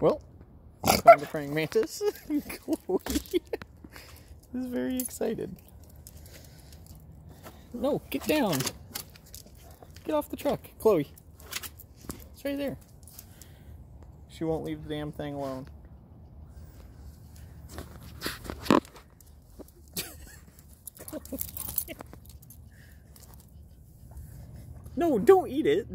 Well, find the praying mantis. Chloe is very excited. No, get down. Get off the truck. Chloe. It's right there. She won't leave the damn thing alone. no, don't eat it.